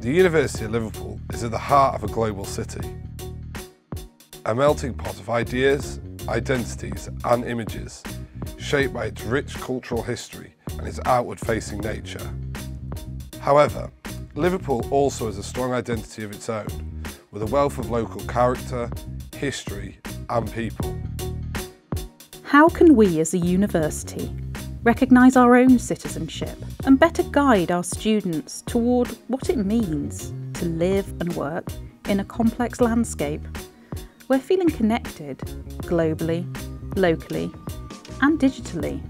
The University of Liverpool is at the heart of a global city. A melting pot of ideas, identities and images, shaped by its rich cultural history and its outward-facing nature. However, Liverpool also has a strong identity of its own, with a wealth of local character, history and people. How can we as a university recognise our own citizenship and better guide our students toward what it means to live and work in a complex landscape. Where feeling connected globally, locally and digitally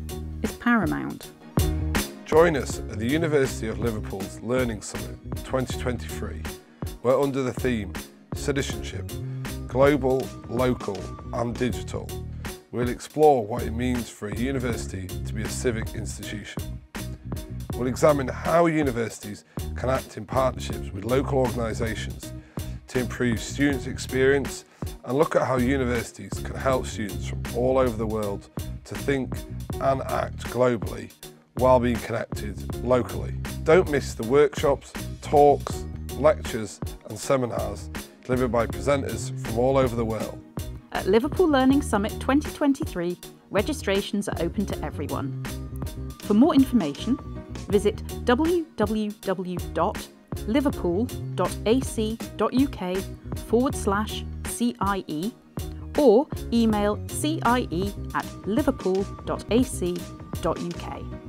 is paramount. Join us at the University of Liverpool's Learning Summit 2023, where under the theme Citizenship, Global, Local and Digital, we'll explore what it means for a university to be a civic institution. We'll examine how universities can act in partnerships with local organisations to improve students' experience and look at how universities can help students from all over the world to think and act globally while being connected locally. Don't miss the workshops, talks, lectures and seminars delivered by presenters from all over the world. At Liverpool Learning Summit 2023, registrations are open to everyone. For more information, visit www.liverpool.ac.uk forward slash CIE or email cie at liverpool.ac.uk.